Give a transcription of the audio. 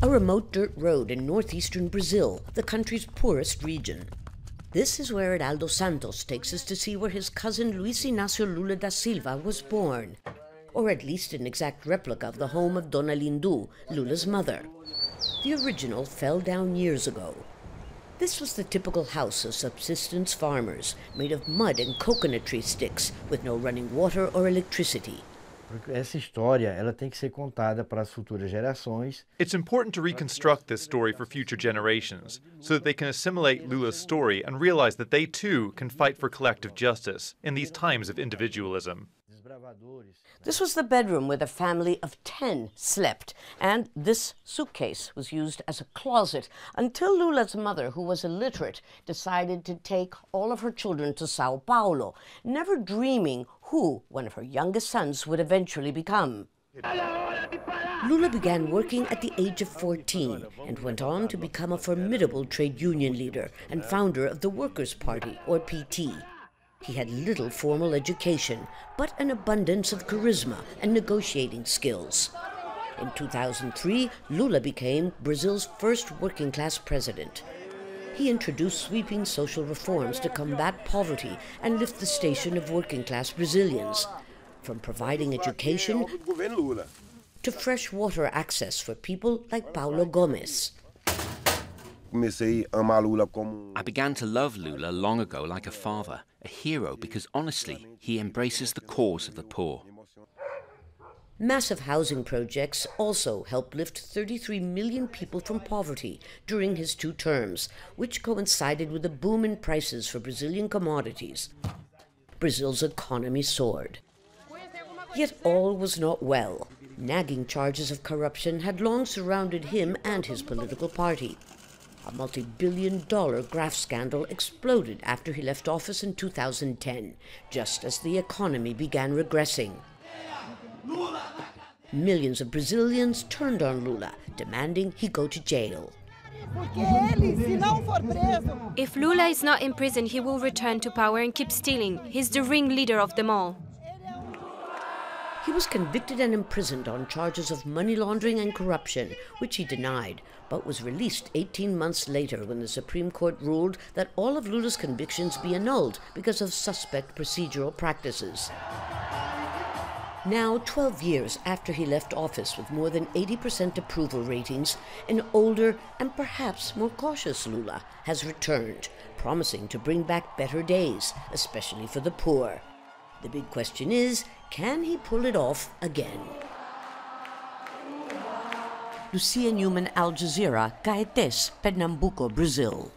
a remote dirt road in northeastern Brazil, the country's poorest region. This is where Heraldo Santos takes us to see where his cousin Luiz Inácio Lula da Silva was born, or at least an exact replica of the home of Dona Lindu, Lula's mother. The original fell down years ago. This was the typical house of subsistence farmers, made of mud and coconut tree sticks, with no running water or electricity. Essa história ela tem que ser contada para as futuras gerações. It's important to reconstruct this story for future generations so that they can assimilate Lula's story and realize that they too can fight for collective justice in these times of individualism. This was the bedroom where the family of 10 slept, and this suitcase was used as a closet until Lula's mother, who was illiterate, decided to take all of her children to Sao Paulo, never dreaming who one of her youngest sons would eventually become. Lula began working at the age of 14 and went on to become a formidable trade union leader and founder of the Workers' Party, or PT. He had little formal education, but an abundance of charisma and negotiating skills. In 2003, Lula became Brazil's first working class president. He introduced sweeping social reforms to combat poverty and lift the station of working class Brazilians, from providing education to fresh water access for people like Paulo Gomes. I began to love Lula long ago like a father, a hero because honestly, he embraces the cause of the poor. Massive housing projects also helped lift 33 million people from poverty during his two terms, which coincided with a boom in prices for Brazilian commodities. Brazil's economy soared. Yet all was not well. Nagging charges of corruption had long surrounded him and his political party. A multi billion dollar graft scandal exploded after he left office in 2010, just as the economy began regressing. Millions of Brazilians turned on Lula, demanding he go to jail. If Lula is not in prison, he will return to power and keep stealing. He's the ringleader of them all. He was convicted and imprisoned on charges of money laundering and corruption, which he denied, but was released 18 months later when the Supreme Court ruled that all of Lula's convictions be annulled because of suspect procedural practices. Now, 12 years after he left office with more than 80% approval ratings, an older and perhaps more cautious Lula has returned, promising to bring back better days, especially for the poor. The big question is can he pull it off again? Lucia Newman, Al Jazeera, Caetés, Pernambuco, Brazil.